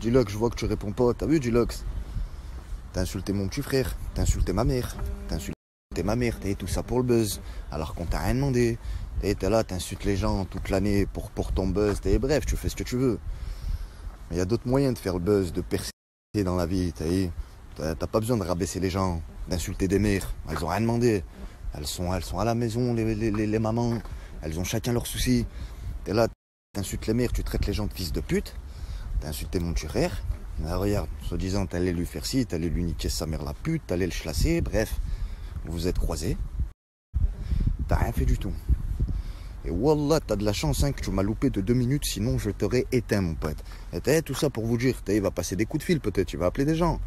Dilox, je vois que tu réponds pas. T'as vu, Dilox T'as insulté mon petit frère, t'as insulté ma mère, t'as insulté ma mère, t'as tout ça pour le buzz, alors qu'on t'a rien demandé. T'es là, t'insultes les gens toute l'année pour, pour ton buzz, t'es bref, tu fais ce que tu veux. Mais il y a d'autres moyens de faire le buzz, de percer dans la vie, t'as pas besoin de rabaisser les gens, d'insulter des mères, elles ont rien demandé. Elles sont, à la maison, les, les mamans, elles ont chacun leurs soucis. T'es là, t'insultes les mères, tu traites les gens de fils de pute, t'as insulté mon frère, ah, regarde, soi-disant, t'allais lui faire ci, t'allais lui niquer sa mère la pute, t'allais le chlasser, bref. Vous vous êtes croisés. T'as rien fait du tout. Et Wallah, t'as de la chance hein, que tu m'as loupé de deux minutes, sinon je t'aurais éteint, mon pote. Et tout ça pour vous dire, il va passer des coups de fil peut-être, il va appeler des gens.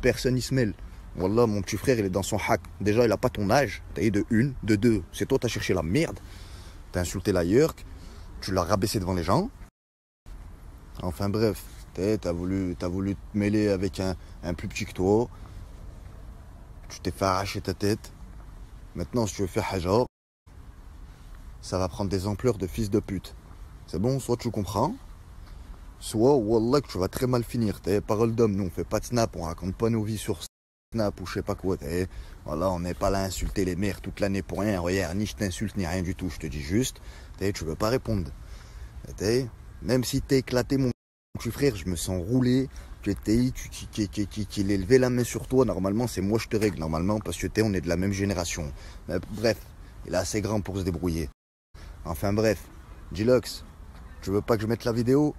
Personne n'y se mêle. Wallah, mon petit frère, il est dans son hack. Déjà, il a pas ton âge. T'as de une, de deux. C'est toi, t'as cherché la merde. T'as insulté la Yerk. Tu l'as rabaissé devant les gens. Enfin bref, T'as voulu, as voulu te mêler avec un, plus petit que toi. Tu t'es fait arracher ta tête. Maintenant, si tu veux faire hajar, ça va prendre des ampleurs de fils de pute. C'est bon, soit tu comprends, soit, wallah, tu vas très mal finir. T'es parole d'homme, nous on fait pas de snap, on raconte pas nos vies sur snap ou je sais pas quoi. Voilà, on n'est pas là à insulter les mères toute l'année pour rien. Regarde, ni je t'insulte ni rien du tout, je te dis juste, tu veux pas répondre. Même si t'es éclaté mon tu frère, je me sens roulé. Tu étais qu'il ait levé la main sur toi. Normalement, c'est moi je te règle, normalement, parce que es, on est de la même génération. bref, il est assez grand pour se débrouiller. Enfin bref, Dilox, tu veux pas que je mette la vidéo?